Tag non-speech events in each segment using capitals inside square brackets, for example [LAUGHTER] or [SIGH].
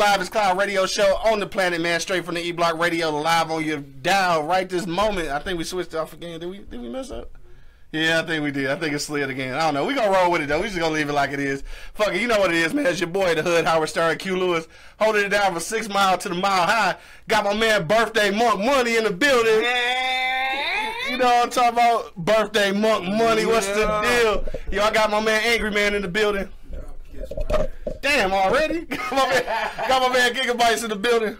Live is Cloud radio show on the planet, man. Straight from the E Block Radio, live on your dial right this moment. I think we switched off again. Did we? Did we mess up? Yeah, I think we did. I think it slid again. I don't know. We gonna roll with it though. We just gonna leave it like it is. Fuck it. You know what it is, man. It's your boy, the Hood, Howard Stern, Q Lewis, holding it down from six mile to the mile high. Got my man, birthday monk money in the building. You know what I'm talking about? Birthday monk money. What's the deal? Yo, I got my man, Angry Man, in the building. Damn, already? [LAUGHS] got, my man, got my man Gigabytes in the building.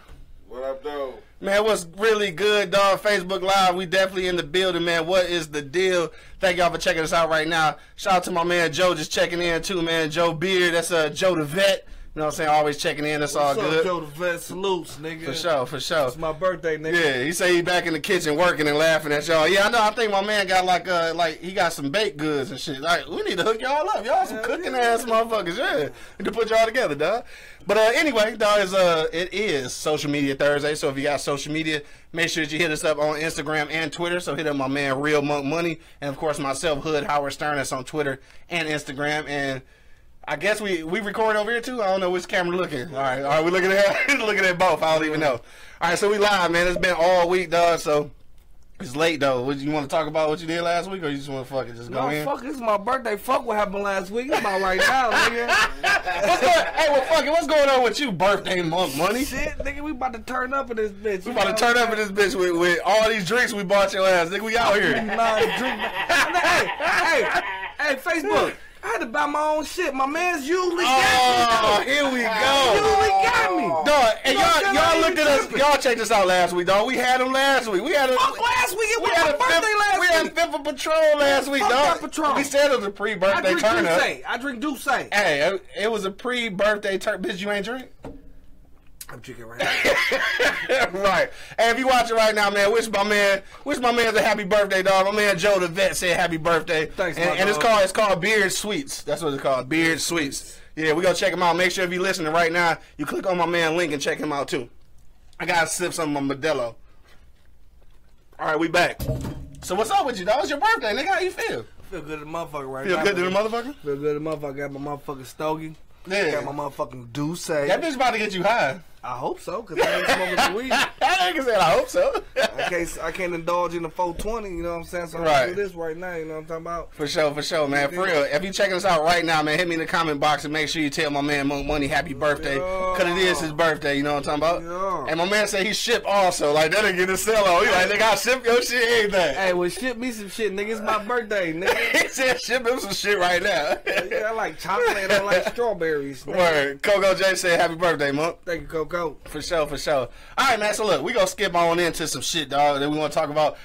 What up, though? Man, what's really good, dog? Facebook Live, we definitely in the building, man. What is the deal? Thank y'all for checking us out right now. Shout out to my man Joe just checking in too, man. Joe Beard, that's uh Joe the vet. You know what I'm saying? Always checking in. That's all What's up, good. Joe the vet salutes, nigga. For sure, for sure. It's my birthday, nigga. Yeah, he say he back in the kitchen working and laughing at y'all. Yeah, I know. I think my man got like uh like he got some baked goods and shit. Like we need to hook y'all up. Y'all some Yeah, cooking yeah. ass motherfuckers. Yeah, need to put y'all together, dog. But uh anyway, dog is uh it is social media Thursday. So if you got social media, make sure that you hit us up on Instagram and Twitter. So hit up my man Real Monk Money and of course myself Hood Howard Stern. That's on Twitter and Instagram and. I guess we we record over here too. I don't know which camera looking. All right, all right, we looking at [LAUGHS] looking at both. I don't even know. All right, so we live, man. It's been all week, dog. So it's late though. What you want to talk about? What you did last week, or you just want to fucking just go No, in? fuck, it's my birthday. Fuck what happened last week. It's about right now, [LAUGHS] nigga. What's going? Hey, well, fuck it. What's going on with you, birthday monk money? Shit, nigga, we about to turn up in this bitch. We about to turn up in this bitch with, with all these drinks we bought your ass. Nigga, we out here. Nah, drink. hey, hey, hey, Facebook. [LAUGHS] I had to buy my own shit. My man's usually got me. Oh, here we go. Usually go. got me. Dog, and you know, y'all, y'all looked at I us. ain't Y'all checked us out last week, dog. We had them last week. We had a, Fuck last week. It we was had my a birthday fifth, last we had week. fifth of Patron last week, Fuck dog. that Patron. We said it was a I pre-birthday turn up. I drink D'ussé. I'm Hey, it- it was a pre-birthday turn. Bitch, you ain't drink. Drinking right now. [LAUGHS] right. And if you watching right now, man, wish my man, wish my man a happy birthday, dog. My man Joe the vet said happy birthday. Thanks, and, and it's called it's called Beard Sweets. That's what it's called, Beard Sweets. Yeah, we gonna check him out. Make sure if you're listening right now, you click on my man link and check him out too. I gotta sip some of my Modelo. All right, we back. So what's up with you, dog? It's your birthday, nigga. How you feel? Feel good as a motherfucker right Feel now. Feel good to the motherfucker? Feel good as a motherfucker. Got my motherfucking stogie. Yeah. Got my motherfucking D'ussé. That bitch about to get you high. I hope so, because I ain't smoking weed. that nigga said, I hope so. I can't, I can't indulge in the 420, you know what I'm saying? So I'm Right. do this right now, you know what I'm talking about? For sure, for sure, man. For real. If you checking us out right now, man, hit me in the comment box and make sure you tell my man Monk Money happy birthday. Cause it is his birthday, you know what I'm talking about? Yeah. And my man said he shipped also. Like that nigga the sell on. He like, they got ship your shit anything. Hey, well, ship me some shit, nigga. It's my birthday, [LAUGHS] nigga. he said ship him some shit right now. yeah, I like chocolate. I like strawberries. nigga. Word. Coco J said happy birthday, Monk. Thank you, Coco. For sure, for sure. All right, man. So look, we gonna skip on into some shit, dog. That we want to talk about.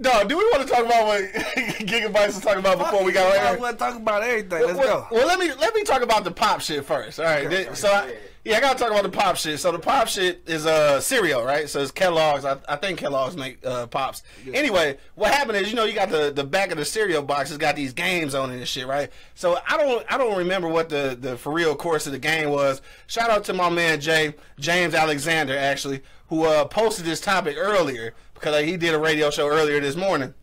Dog, do we want to talk about what [LAUGHS] Gigabytes was talking about before we got on air? We're talking about everything. Let's well, go. well, let me let me talk about the pop shit first. All right. Th- so I, yeah, I gotta talk about the pop shit. So the pop shit is uh cereal, right? So it's Kellogg's. I, I think Kellogg's make uh, pops. Anyway, what happened is you know you got the, the back of the cereal box has got these games on it and shit, right? So I don't I don't remember what the the for real course of the game was. Shout out to my man Jay James Alexander actually who uh posted this topic earlier because uh, he did a radio show earlier this morning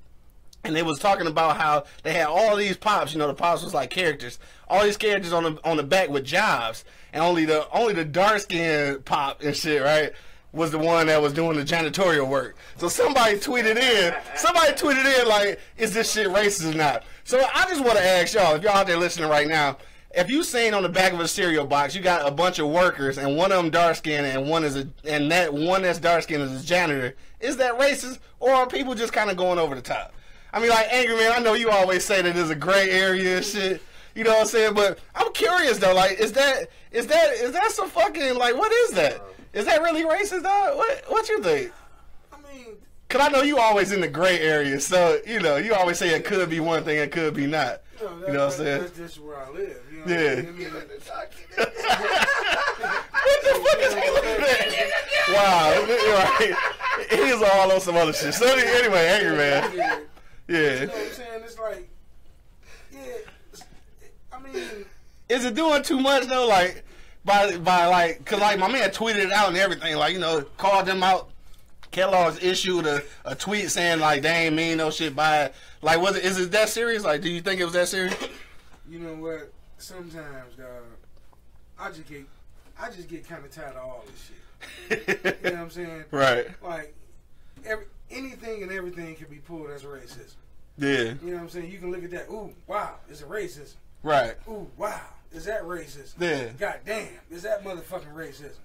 and they was talking about how they had all these pops. You know, the pops was like characters, all these characters on the on the back with jobs, and only the only the dark skinned pop and shit, right? Was the one that was doing the janitorial work. So somebody tweeted in, somebody tweeted in like, "Is this shit racist or not?" So I just want to ask y'all, if y'all out there listening right now, if you seen on the back of a cereal box, you got a bunch of workers, and one of them dark skinned, and one is a, and that one that's dark skinned is a janitor. Is that racist, or are people just kind of going over the top? I mean, like, Angry Man, I know you always say that there's a gray area and shit. You know what I'm saying? But I'm curious though, like, is that is that is that some fucking like what is that? Is that really racist, dog? What what you think? I mean, Cause I know you always in the gray area, so you know you always say it could be one thing, it could be not. You know what I'm saying? That's just where I live. You know Yeah. what I mean? What the fuck is he looking at? [LAUGHS] Wow, [LAUGHS] right? He was all on some other shit. So anyway, Angry Man, Yeah. yeah. You know what I'm saying? It's like, yeah. I mean, is it doing too much though? Like by by like, cause like my man tweeted it out and everything. Like you know, called them out. Kellogg's issued a, a tweet saying like they ain't mean no shit by it. Like, was it is it that serious? Like, do you think it was that serious? You know what? Sometimes, dog, I just get, I just get kind of tired of all this shit. You know what I'm saying? [LAUGHS] right. Like, every anything and everything can be pulled as racism. Yeah. You know what I'm saying? You can look at that. Ooh, wow, it's a racism. Right. Ooh, wow, is that racism? Yeah. God damn, is that motherfucking racism?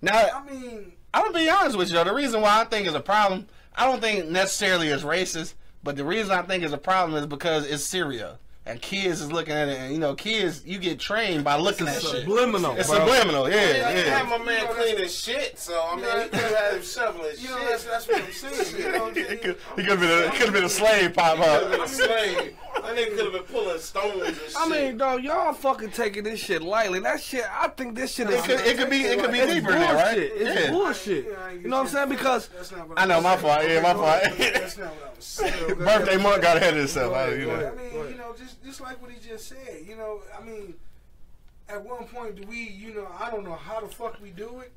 Now, I mean, I'm gonna be honest with you though. The reason why I think it's a problem, I don't think necessarily it's racist, but the reason I think it's a problem is because it's cereal. And kids is looking at it, and you know, kids, you get trained by looking at shit. Subliminal, It's bro. subliminal, yeah, I didn't yeah. have my man You know, cleaning shit, so I mean, know, he could have had him shoveling you know, shit. that's, that's what I'm saying. You know what I'm [LAUGHS] He saying? could he could have been a could have been a slave pop Could have been up. a slave. That nigga could have been pulling stones and shit. [LAUGHS] I mean, dog, y'all fucking taking this shit lightly. That shit, I think this shit is. It could, it could be it could be it's deeper than that, right? bullshit. It's Yeah. bullshit. Yeah, You know what I'm saying? Because That's I know, my fault. Yeah, my fault. That's not what I was [LAUGHS] saying. Birthday month got ahead of itself. Go I, you know. I mean, you know, just just like what he just said. You know, I mean, at one point, do we? You know, I don't know how the fuck we do it.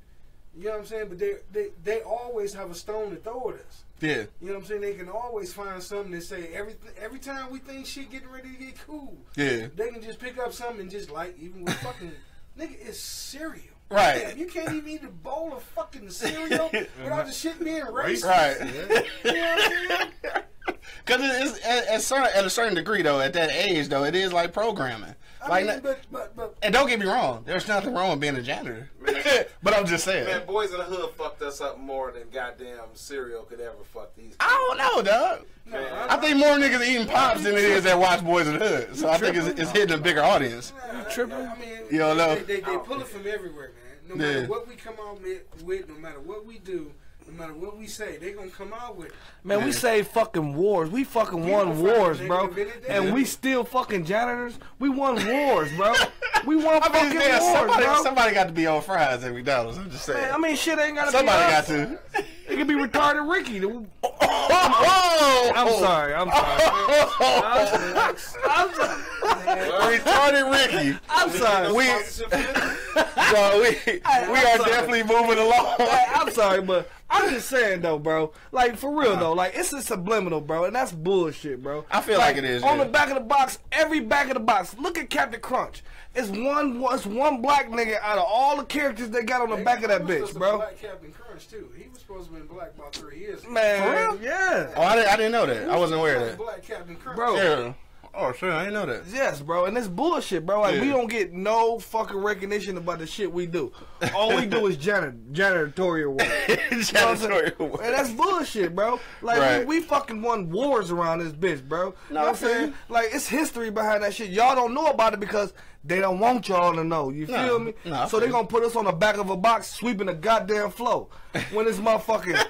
You know what I'm saying? But they they they always have a stone to throw at us. Yeah, You know what I'm saying? They can always find something to say. Every every time we think shit getting ready to get cool, yeah. they can just pick up something and just like even with fucking [LAUGHS] nigga, it's cereal. Right. Damn, you can't even eat a bowl of fucking cereal [LAUGHS] without the shit being racist. Right. [LAUGHS] You know what I'm saying? Because it's at, at, at a certain degree, though, at that age, though, it is like programming. I Like, mean, but but but and don't get me wrong, there's nothing wrong with being a janitor. [LAUGHS] but I'm just saying. man, boys in the hood fucked us up more than goddamn cereal could ever fuck these. I don't know, dog. no, Man, I think more niggas eating pops than it is that watch Boys in the Hood. So I think it's, it's hitting a bigger audience. You tripping? I mean, You know? They, they, they pull it from everywhere, man. No matter Yeah. what we come out with, with, no matter what we do, no matter what we say, they gonna come out with it. Man, we Yeah. say fucking wars. We fucking We won wars, fucking bro. nigga admit it, And yeah. we still fucking janitors. We won wars, bro. [LAUGHS] We won I fucking mean, man, wars, somebody, bro. somebody got to be on fries at McDonald's. I'm just saying. Man, I mean, shit ain't gotta somebody be got to. It could be retarded Ricky. The- Oh, I'm sorry. I'm sorry. I'm sorry. [LAUGHS] Retarded Ricky. I'm sorry. We, Sponsorship for this? [LAUGHS] so we, we are sorry. definitely moving along. Hey, I'm sorry, but I'm just saying though, bro. Like for real uh-huh. though, like it's a subliminal, bro, and that's bullshit, bro. I feel like it is, On yeah. the back of the box, every back of the box. Look at Captain Crunch. It's one, it's one black nigga out of all the characters they got on the back of that bitch, bro. Black Captain Crunch too. He was supposed to be been black about three years. ago. Man, For real? yeah. Oh, I didn't, I didn't know that. I wasn't aware of that. Black Captain Crunch. Bro. Yeah. Oh, sure. I didn't know that. Yes, bro, and it's bullshit, bro. Like we don't get no fucking recognition about the shit we do. All we do is janit- janitorial work. [LAUGHS] You know what I'm saying? Janitorial work. And that's bullshit, bro. Like Right. we, we fucking won wars around this bitch, bro. You know what I I'm feel saying? Like it's history behind that shit. Y'all don't know about it because they don't want y'all to know. You No, feel me? no, so they feel gonna put us on the back of a box sweeping the goddamn floor. When this motherfucking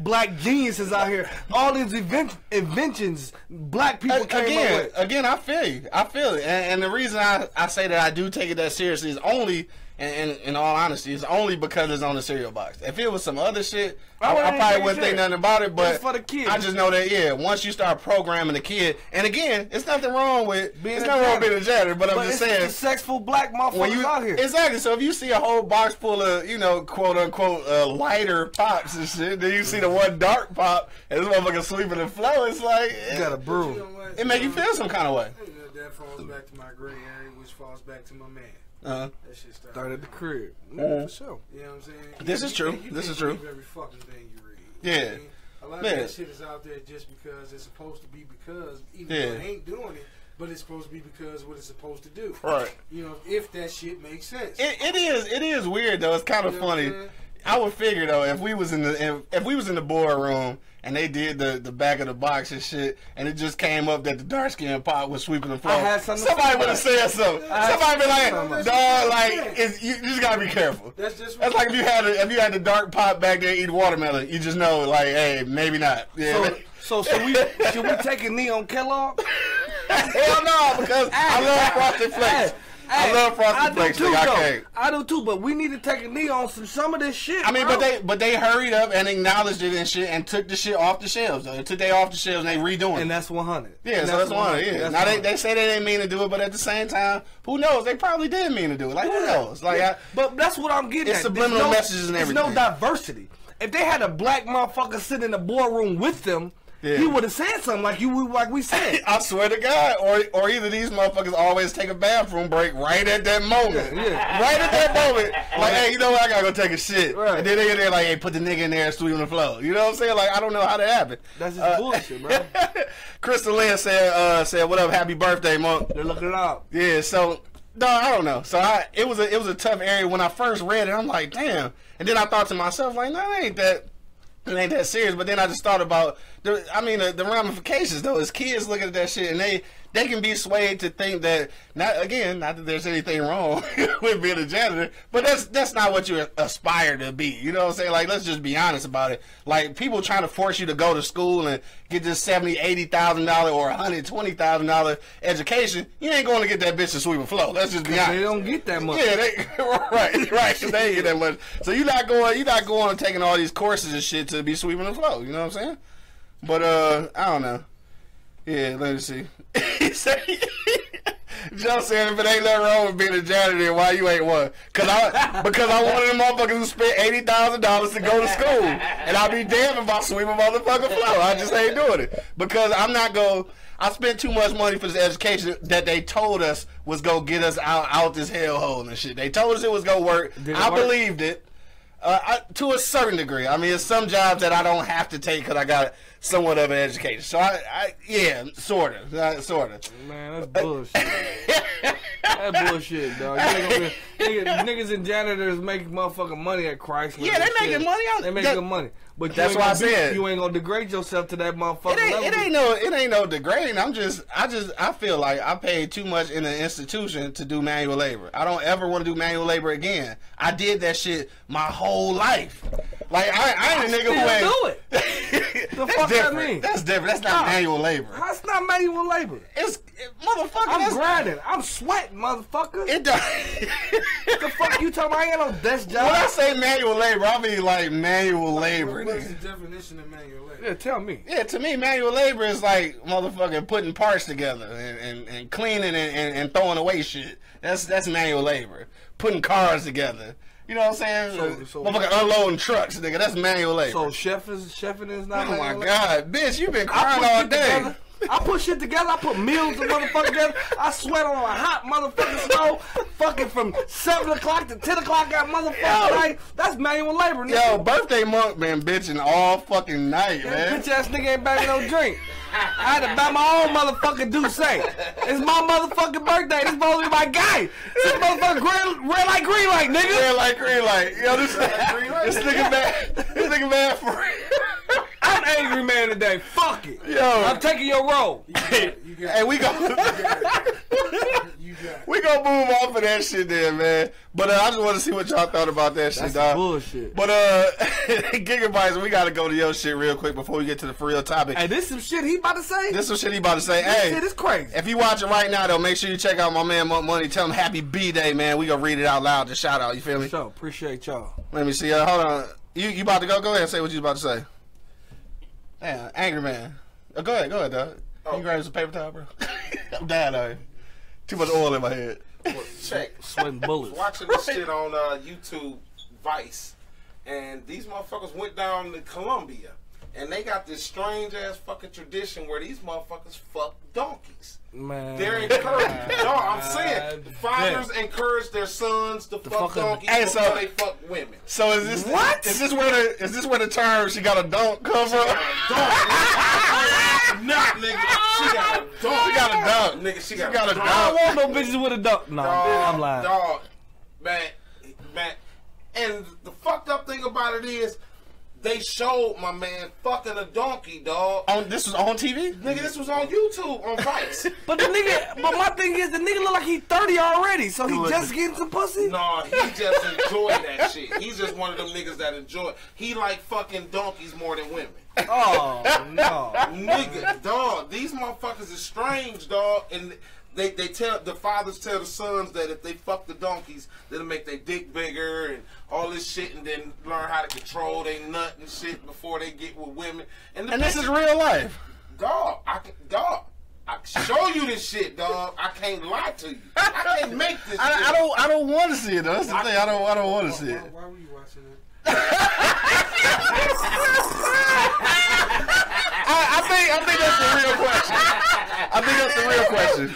black geniuses out here, all these invent- inventions black people A- came up again, with. again, I feel you. I feel it, and, and the reason I, I say that I do take it that seriously is only, and in, in all honesty, it's only because it's on the cereal box. If it was some other shit, I, I I, probably wouldn't it think nothing about it. But It's for the kids. I just know that yeah, once you start programming the kid, and again, it's nothing wrong with Being it's a nothing wrong with janitor. being a janitor. But I'm But just it's saying. the sexful black motherfuckers when you out here. exactly, so if you see a whole box full of you know quote unquote uh, lighter pops and shit, then you see the one dark pop and this motherfucker sweeping the flow, it's like You got a But brew. you know what? it make you feel some kind of way. That falls back to my gray area, which falls back to my man. Uh, That shit started. Start at the crib. Mhm. For sure. You know what I'm saying? This You- is true. can't- you This is true. Every fucking thing you read. Yeah. You know I mean? A lot Yeah. of that shit is out there just because it's supposed to be because, even though Yeah. it ain't doing it, but it's supposed to be because what it's supposed to do. Right. You know, if that shit makes sense. It, it is it is weird though. It's kind of You know what I'm funny. I would figure though if we was in the if, if we was in the boardroom and they did the the back of the box and shit, and it just came up that the dark skinned pop was sweeping the floor. Somebody would have said something. Somebody be like, something. dog, like it's, you, you just gotta be careful. That's just That's like if you had a, if you had the dark pop back there eating watermelon, you just know like, hey, maybe not. Yeah. So, so, so we should we take a knee on Kellogg? [LAUGHS] Hell no, because I love frosted flakes. I love frosted I do flakes. too, I can't. I do too, but we need to take a knee on some some of this shit. I mean, bro. but they but they hurried up and acknowledged it and shit and took the shit off the shelves. They took they off the shelves and they redoing it. and that's one hundred. Yeah, so that's one. Yeah. Now they, they say they didn't mean to do it, but at the same time, who knows? They probably did mean to do it. Like who knows? Like I, But that's what I'm getting It's at. subliminal There's no, messages and everything. there's no diversity. if they had a black motherfucker sitting in the boardroom with them, Yeah. he would have said something like you like we said. [LAUGHS] I swear to God, or or either these motherfuckers always take a bathroom break right at that moment, Yeah. right at that moment. Like, hey, you know what? I gotta go take a shit, Right. and then they they're like, hey, put the nigga in there and sweep on the floor. You know what I'm saying? Like, I don't know how that happened. That's just bullshit, bro. [LAUGHS] Crystal Lynn said, uh, said, what up? Happy birthday, monk. They're looking up. Yeah, so no, I don't know. So I it was a it was a tough area when I first read it. I'm like, damn. And then I thought to myself, like, no, it ain't that it ain't that serious. But then I just thought about the I mean the, the ramifications though. is kids looking at that shit and they they can be swayed to think that not again, not that there's anything wrong [LAUGHS] with being a janitor, but that's that's not what you aspire to be. You know what I'm saying? Like let's just be honest about it. Like people trying to force you to go to school and get this seventy, eighty thousand dollar or hundred twenty thousand dollar education, you ain't going to get that bitch to sweep a floor. Let's just be honest. They don't get that much. Yeah, they [LAUGHS] right, right. 'cause they ain't get that much. So you're not going, you're not going and taking all these courses and shit to be sweeping the floor. You know what I'm saying? But uh, I don't know. Yeah, let me see. [LAUGHS] he said, [LAUGHS] Joe said, if it ain't nothing wrong with being a janitor, why you ain't one? Cause I, because I of them motherfuckers who spent eighty thousand dollars to go to school, and I'll be damned if I sweep a motherfucker floor. I just ain't doing it because I'm not going. I spent too much money for this education that they told us was gonna get us out out this hellhole and shit. They told us it was gonna work. I work? believed it. Uh, I, to a certain degree. I mean, there's some jobs that I don't have to take because I got somewhat of an education. So I, I yeah, sort of, uh, sort of. Man, that's bullshit. [LAUGHS] That bullshit, dog. You ain't gonna niggas, niggas and janitors make motherfucking money at Chrysler. Yeah, they and shit. making money on- They make that- good money. But That's ain't why I gonna said- you ain't gonna degrade yourself to that motherfucker It ain't, it ain't no it ain't no degrading. I'm just I just I feel like I paid too much in an institution to do manual labor. I don't ever want to do manual labor again. I did that shit my whole life. Like I, I ain't a nigga who still ain't do it. [LAUGHS] the fuck that different. mean? That's different. That's not Nah. manual labor. That's not manual labor. It's it, motherfucker. I'm grinding. I'm sweating, motherfucker. It does. [LAUGHS] the fuck you talking about? I ain't got no desk job. when I say manual labor, I mean like manual labor. What is the definition of manual labor? yeah, tell me. Yeah, to me, manual labor is like motherfucking putting parts together and, and, and cleaning and, and, and throwing away shit. That's that's manual labor. Putting cars together. You know what I'm saying? So- so- motherfucking unloading trucks, nigga. That's manual labor. So chef is chefing is not. oh my labor? god, bitch, You've been crying all day. together. I put shit together. I put meals and motherfuckers together. I sweat on a hot motherfucking snow, fucking from seven o'clock to ten o'clock at motherfucking Yo. night. That's manual labor, Nigga. Yo, birthday month been bitching all fucking night, That man. bitch ass nigga ain't buying no drink. I had to buy my own motherfucking D'ussé. It's my motherfucking birthday. This supposed to be my guy. This motherfucker green, red light, green light, nigga. Red light, green light. Yo, this, this nigga mad. This nigga mad for real. I'm angry man today. Fuck it. Yo. I'm taking your role. [LAUGHS] Hey, You got hey, we go. You got We gonna move off of that shit there, man. But uh, I just want to see what y'all thought about that shit, That's dog. bullshit. But uh, [LAUGHS] Gigabytes, we gotta go to your shit real quick before we get to the for real topic. Hey, this some shit he about to say. This some shit he about to say. This Hey, shit is crazy. if you watching right now though, make sure you check out my man Monk Money. Tell him Happy B Day, man. We gonna read it out loud. Just shout out. You feel me? So appreciate y'all. Let me see. Uh, hold on. You you about to go? Go ahead and say what you about to say. Yeah, angry man. Uh, go ahead, go ahead, dog. Can you grab some paper towel, bro? [LAUGHS] I'm dying out here. Too much oil in my head. [LAUGHS] Check. Sweating [LAUGHS] bullets. Watching this shit on uh, YouTube Vice, and these motherfuckers went down to Colombia, and they got this strange ass fucking tradition where these motherfuckers fuck donkeys. Man. They're encouraged. [LAUGHS] no, I'm saying fathers encourage their sons to fuck fucking- donkeys Hey, before so- they fuck women. So is this What? Is this where the is this where the term she got a don't come from? [LAUGHS] Nah, nigga, she got a dog. She got a dunk. Nigga, she got, got a dog. I don't want no bitches with a duck. No, Dog, I'm lying. Dog, man, man. And the fucked up thing about it is, they showed my man fucking a donkey, dog. On this was on TV. Nigga, this was on YouTube on Vice. [LAUGHS] But the nigga, but my thing is, the nigga look like he 30 already, so he just getting some pussy. no, he just enjoy that shit. He's just one of them niggas that enjoy. He like fucking donkeys more than women. Oh no. Nigga, dog, these motherfuckers is strange, dog. And they, they tell the fathers tell the sons that if they fuck the donkeys, that'll make their dick bigger and all this shit, and then learn how to control their nut and shit before they get with women. And, the And this is real life. dog. I can, dog. I can show you this shit, dog. I can't lie to you. I can't make this. [LAUGHS] I, shit. I don't I don't want to see it though. That's the thing. I don't I don't want to see Why, it. why were you watching it? [LAUGHS] I, I think I think that's the real question. I think that's the real question.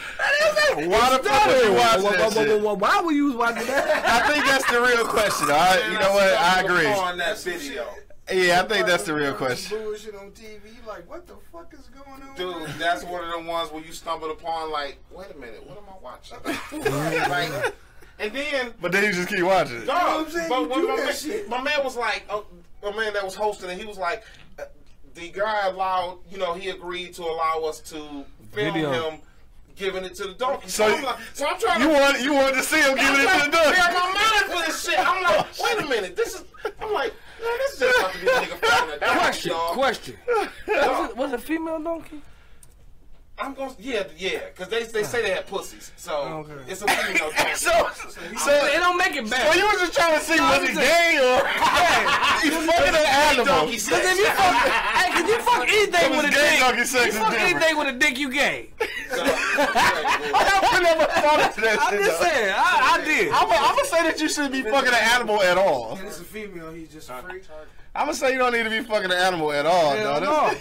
Why the fuck would you watch that why- shit? why- Why you watching that? I think that's the real question. All right, you know what? I agree. On that video. Yeah, I think that's the real question. Bullshit on TV, like what the fuck is going on? Dude, that's one of the ones where you stumble upon like, wait a minute, what am I watching? [LAUGHS] like, and then But then you just keep watching. it. No, what I'm but when my man, my man was like, uh, my man that was hosting and he was like, uh, the guy allowed, you know, he agreed to allow us to film Video. him giving it to the donkey. So So, I'm like, so I'm trying You to. want you want to see him giving it to the [LAUGHS] I'm clear my mind for this shit. I'm like, wait a minute, this is. I'm like, man, this is just about to be a nigga fucking a donkey, Question, dog. question. [LAUGHS] Was it, was it female donkey? I'm going, to yeah, yeah, because they they say they had pussies, so oh, Okay. it's a female [LAUGHS] donkey. So So so it don't make it so bad. you were just trying to see was it gay or [LAUGHS] he's [LAUGHS] fucking an animal? Cause if you fuck, hey, cause you fuck anything with a gay dick, donkey sex you fuck different. anything with a dick, you gay. So, I never thought of that I'm just though. saying, I, I did. I'm gonna say that you shouldn't be fucking an animal at all. And it's a female, he's just a freak. I'm gonna say you don't need to be fucking an animal at all, Hell though. no.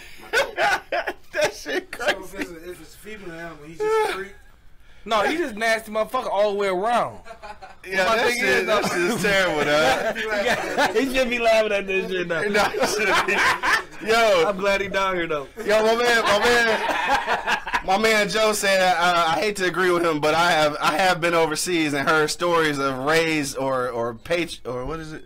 That's- that shit So if it's, a, if it's a female animal, he's just [LAUGHS] freak. No, he just nasty motherfucker all the way around. [LAUGHS] Yeah, My that thing shit, is, that shit is terrible, dog. [LAUGHS] he should be laughing at this shit though. No, that shit be- Yo, I'm glad he down here though. Yo, my man, my man, my man Joe said, uh, I hate to agree with him, but I have I have been overseas and heard stories of raids or or page or what is it,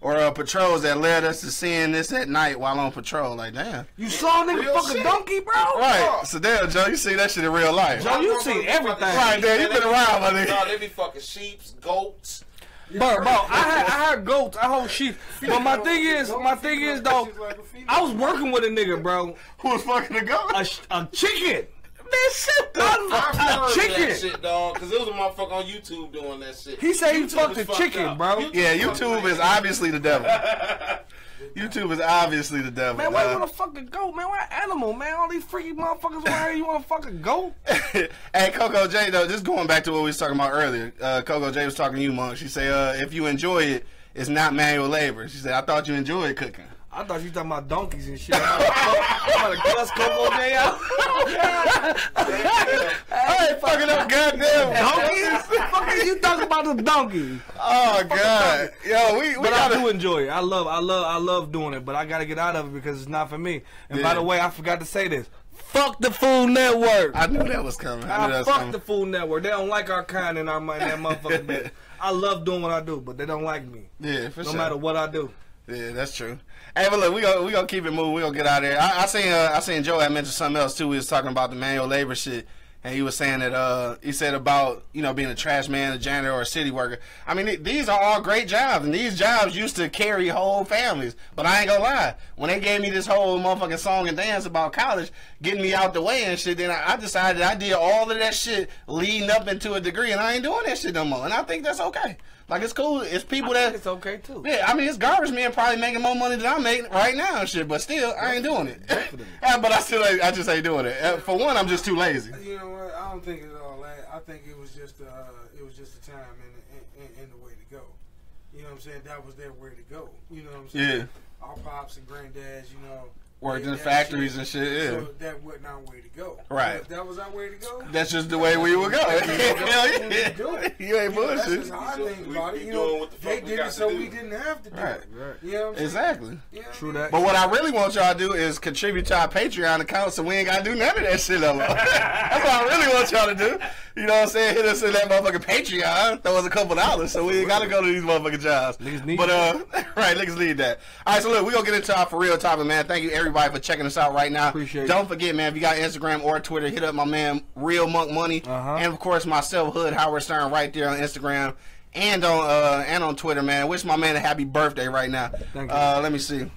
or uh, patrols that led us to seeing this at night while on patrol. Like, damn. You saw a nigga Real fucking shit. donkey, bro? Right. So damn, Joe, you see that shit in real life. Joe, you see everything. Right there, you been around, my nigga. No, they be fucking sheeps, goats. Bro, bro, I had, I had goats, I hold sheep. But my thing is, my thing is though, She's like a female. I was working with a nigga, bro. Who was fucking the goat? A, sh- a chicken. Man, shit the I've fuck A heard chicken. that shit, dog, because it was a motherfucker on YouTube doing that shit. He said he YouTube fucked a chicken, up. bro. Yeah, YouTube is obviously the devil. [LAUGHS] YouTube is obviously the devil. Man, why you wanna fuck a goat, man? Why animal, man? All these freaky motherfuckers around here, you wanna fuck a goat? [LAUGHS] hey, Coco J, though, just going back to what we was talking about earlier. Uh, Coco J was talking to you, Monk. She said, uh, if you enjoy it, it's not manual labor. She said, I thought you enjoyed cooking. I thought you talking about donkeys and shit. I'm about to, cuss Coco J out. I ain't fucking up goddamn Donkeys? Fuck is you talking about the donkey? Oh, God. Yo, we, we But I gotta... do enjoy it. I love, I love, I love doing it. But I gotta get out of it because it's not for me. And by the way, I forgot to say this. Fuck the Food Network. I knew that was coming. I I that was fuck coming. the Food Network. They don't like our kind in our in that motherfucking bit. [LAUGHS] I love doing what I do, but they don't like me. Yeah, for No sure. matter what I do. Yeah, that's true. Hey, but look, we gonna we gonna keep it moving. We gonna get out of there. I, I seen uh, I seen Joe had mentioned something else too. We was talking about the manual labor shit, and he was saying that uh he said about you know being a trash man, a janitor, or a city worker. I mean, th- these are all great jobs, and these jobs used to carry whole families. But I ain't gonna lie, when they gave me this whole motherfucking song and dance about college, getting me out the way and shit, then I, I decided I did all of that shit leading up into a degree, and I ain't doing that shit no more. And I think that's okay. Like it's cool. It's people that It's okay too. yeah, I mean, it's garbage man probably making more money than I'm making right now and shit, but still, I ain't doing it. [LAUGHS] Yeah, but I still, ain't, I just ain't doing it. Uh, For one, I'm just too lazy. You know what? I don't think it's all that. I think it was just uh, it was just the time and, and, and the way to go. You know what I'm saying? That was their way to go. You know what I'm saying? Yeah. Our pops and granddads, you know, Worked did in that factories shit. and shit, yeah. So that wasn't our way to go. Right. If that was our way to go. That's just the way we would go. [LAUGHS] [LAUGHS] Hell yeah. You ain't That's bullshit. just how I think We- about it. You know, what the fuck they we did got it to so do. we didn't have to do Right. it. You know what I'm? Exactly. You know True that. But what I really want y'all to do is contribute to our Patreon account so we ain't got to do none of that shit no more. [LAUGHS] That's what I really want y'all to do. You know what I'm saying? Hit us in that motherfucking Patreon. Throw us a couple dollars so we ain't got to go to these motherfucking jobs. Niggas need but, uh, right, niggas need that. All right, so look, we going to get into our for real topic, man. Thank you, everybody, for checking us out right now. Appreciate. Don't forget, man, if you got Instagram or Twitter, hit up my man, Real Monk Money. Uh-huh. And, of course, myself, Hood Howard Stern, right there on Instagram. And on uh and on Twitter, man. Wish my man a happy birthday right now. Thank you. Uh, let me see.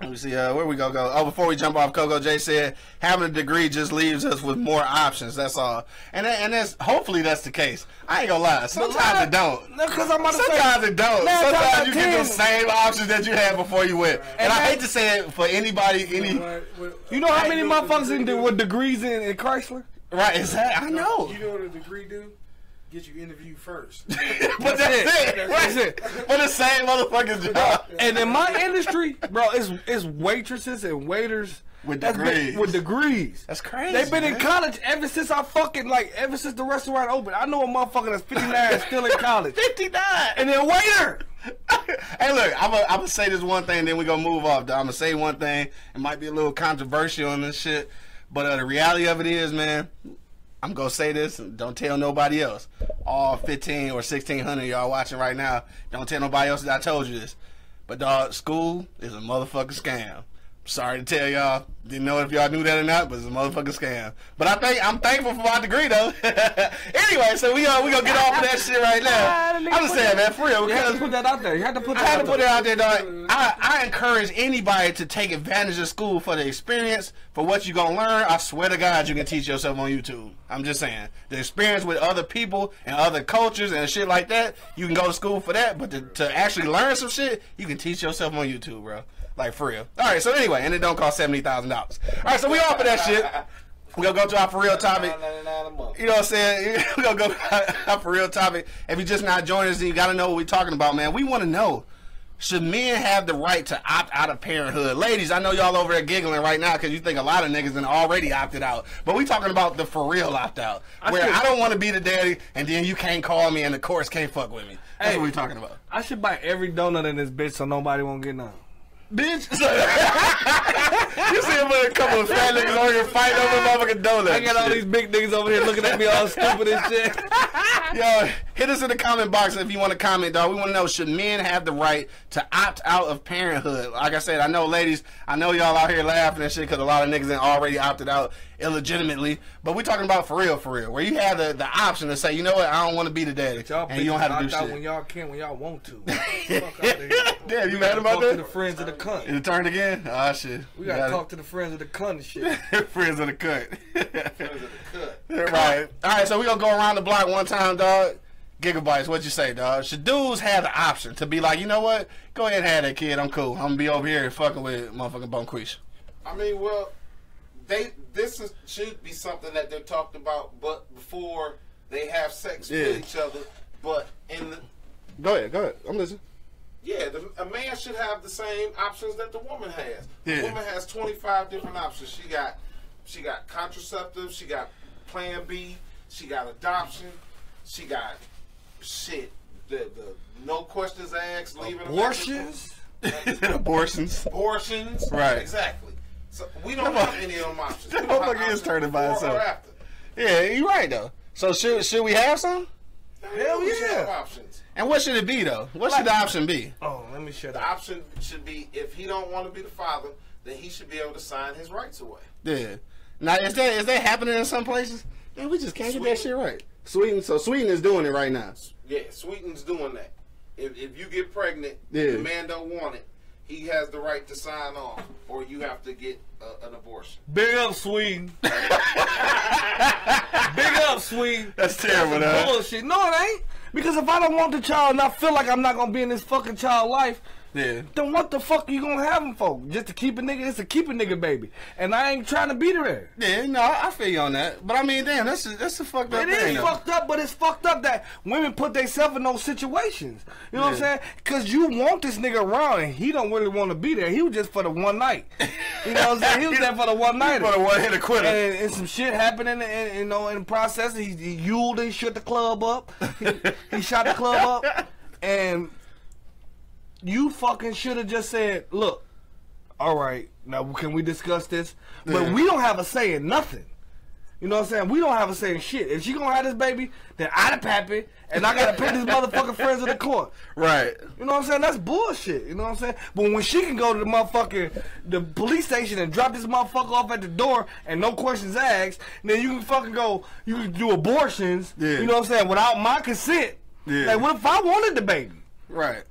Let me see. Uh, where we go go? Oh, before we jump off, Coco J said having a degree just leaves us with more options. That's all. And that, and that's hopefully that's the case. I ain't gonna lie. Sometimes it don't. No, because I'm about to say. Sometimes it don't. Sometimes you of get the same options that you had before you went. And, And I hate to say it for anybody, any You know how many you what the motherfuckers in degree do? with degrees in, in Chrysler? right? Is that I know. You know what a degree do? Get you interviewed first. [LAUGHS] but that's it. That's Right. it. For the same motherfucker's job. And in my industry, bro, it's it's waitresses and waiters With that's been- degrees. with degrees. That's crazy. They've been in college ever since I fucking like ever since the restaurant opened. I know a motherfucker that's 59 still in college. [LAUGHS] 59. And then waiter. [LAUGHS] hey, look, I'm gonna say this one thing, then we gonna move off. Dog. I'm gonna say one thing. It might be a little controversial in this shit, but uh, the reality of it is, man, I'm gonna say this. Don't tell nobody else. All 15 or 1600 y'all watching right now, don't tell nobody else that I told you this. But dog, school is a motherfucking scam. Sorry to tell y'all. Didn't know if y'all knew that or not, but it's a motherfucking scam. But I think I'm thankful for my degree though. [LAUGHS] anyway, so we gonna we gonna get off of that shit right now. [LAUGHS] Ah, I'm just saying, man, for real. You had to put that out there. You had to put I that had to put it out there, dog. I, I encourage anybody to take advantage of school for the experience, for what you gonna learn. I swear to God, you can teach yourself on YouTube. I'm just saying, the experience with other people and other cultures and shit like that, you can go to school for that. But to, to actually learn some shit, you can teach yourself on YouTube, bro. Like for real. All right. So anyway, and it don't cost seventy thousand dollars. All right. So we off of that shit. We're gonna go to our for real topic. You know what I'm saying? [LAUGHS] We're gonna go out for real topic. If you're just not joining us, then you gotta know what we're talking about, man. We wanna know. Should men have the right to opt out of parenthood? Ladies, I know y'all over there giggling right now because you think a lot of niggas done already opted out. But we talking about the for real opt out. Where should- I don't want to be the daddy and then you can't call me and the courts can't fuck with me. That's Hey. what we talking about. I should buy every donut in this bitch so nobody won't get none. Bitch. [LAUGHS] you see a couple of fat niggas over here fighting over motherfucking donuts. I got all these big niggas over here looking at me all stupid and shit. [LAUGHS] Yo, hit us in the comment box if you want to comment, dog. We want to know should men have the right to opt out of parenthood? Like I said, I know, ladies, I know y'all out here laughing and shit because a lot of niggas ain't already opted out illegitimately. But we're talking about for real, for real, where you have the, the option to say, you know what, I don't want to be the daddy, Y'all and you don't have to do shit. when y'all can, when y'all want to. [LAUGHS] Fuck out of here. Damn, you mad about Talk to the friends of the cunt. It turned again? Ah, shit. We gotta talk to the friends of the cunt and shit. [LAUGHS] Friends of the cut. Cut. [LAUGHS] right. All right, so we gonna go around the block one time, dog. Gigabytes, what you say, dog? Should dudes have the option to be like, you know what? Go ahead and have that kid. I'm cool. I'm gonna be over here fucking with motherfucking Bonquisha. I mean, well, they this is, should be something that they're talked about, but before they have sex Yeah. with each other. But in the Go ahead, go ahead. I'm listening. yeah, the, a man should have the same options that the woman has. Yeah. The woman has 25 different options. She got she got contraceptive, she got Plan B, she got adoption, she got shit. The the no questions asked, leaving Abortions? [LAUGHS] Abortions. abortions. Right. Exactly. So we don't That have any of them options. [LAUGHS] that We don't have motherfucker is turning by before or himself. after. Yeah, you're right though. So should should we have some? Hell We should yeah. have options. And what should it be though? What should the option be? Oh, let me shut The up. option should be if he don't want to be the father, then he should be able to sign his rights away. Yeah. Now is that is that happening in some places? Man, we just can't get that shit right. Sweden, so Sweden is doing it right now. Yeah, Sweden's doing that. If, if you get pregnant, Yeah. the man don't want it, he has the right to sign off, or you have to get uh, an abortion. Big up, Sweden. Big up, Sweden. That's terrible, That's though. bullshit. No, it ain't. Because if I don't want the child and I feel like I'm not gonna be in this fucking child life, Yeah. then what the fuck you gonna have him for? Just to keep a nigga? It's a keep a nigga baby, and I ain't trying to be there. Yeah, no, I feel you on that. But I mean, damn, that's a, that's a fucked up It thing. is though. fucked up, but it's fucked up that women put themselves in those situations. You know what I'm saying? Because you want this nigga around, and he don't really want to be there. He was just for the one night. You know what I'm saying? He was there for the one [LAUGHS] night. For the one hit quitter. And, and some shit happened in, the, in you know in the process. He, he yuled and shut the club up. He, he shot the club up, [LAUGHS] and you fucking should have just said, "Look, all right, now can we discuss this?" But Yeah. we don't have a say in nothing. You know what I'm saying? We don't have a say in shit. If she gonna have this baby, then I the pappy, and I gotta pay these [LAUGHS] motherfucking friends of the court. Right. You know what I'm saying? That's bullshit. You know what I'm saying? But when she can go to the motherfucking the police station and drop this motherfucker off at the door and no questions asked, then you can fucking go. You can do abortions. Yeah. You know what I'm saying? Without my consent. Yeah. Like, what if I wanted the baby? Right.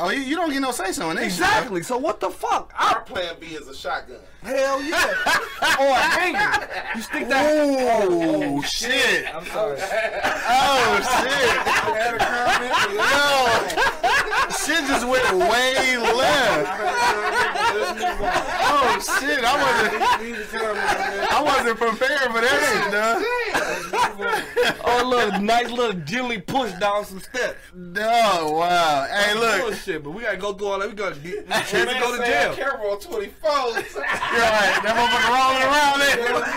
Oh, you, you don't get no say so in this shit, Exactly. So what the fuck? Our I, plan B is a shotgun. Hell yeah. or a hanger. You stick that. Oh, shit. I'm sorry. Oh, shit. had. Yo. shit just went way left. Oh, shit. I wasn't, Leave the comment, man. I wasn't prepared for that shit, dog. Oh, look, nice little gently push down some steps. No, wow. Hey, look. Bullshit, but we gotta go through all that. We gotta get Man chance to go to said, uh, jail. Camera on 24. [LAUGHS] You're right. That motherfucker rolling around